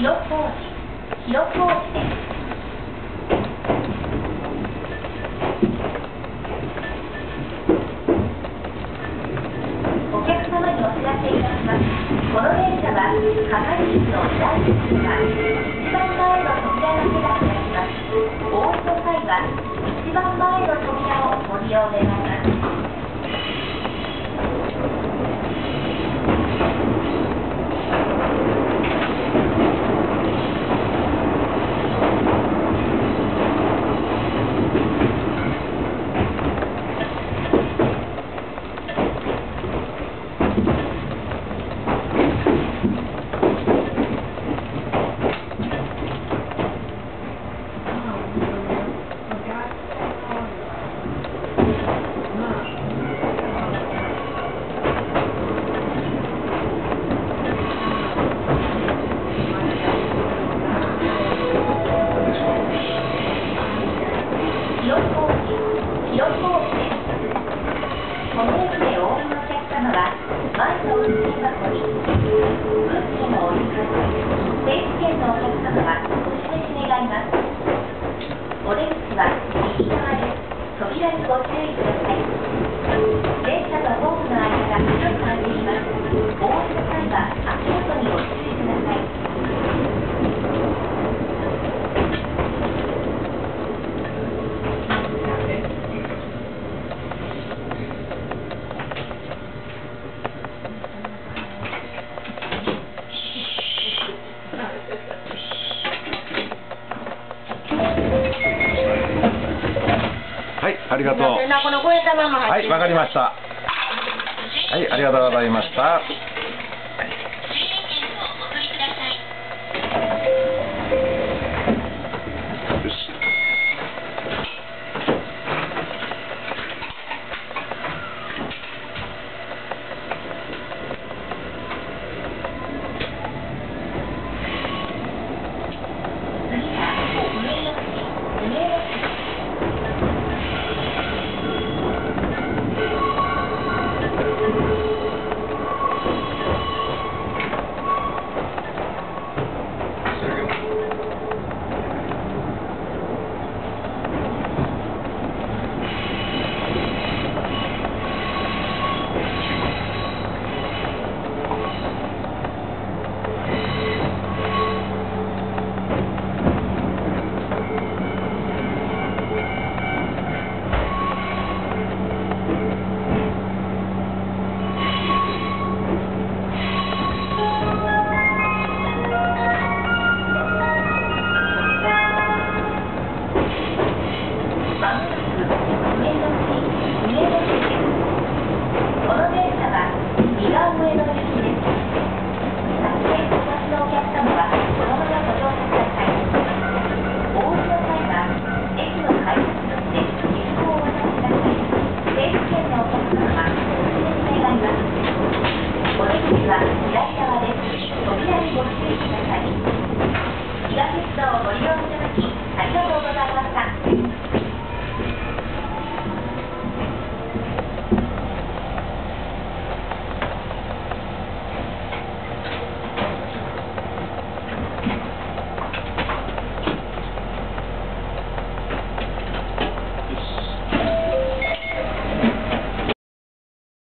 広小路広小路ですお客様にお知らせいたしますこの電車は係員の第1が一番前の扉だけが開きますお降りの際は一番前の扉をご利用願いますですありがとう。はい、わかりました。はい、ありがとうございました。ツアーをご利用いただき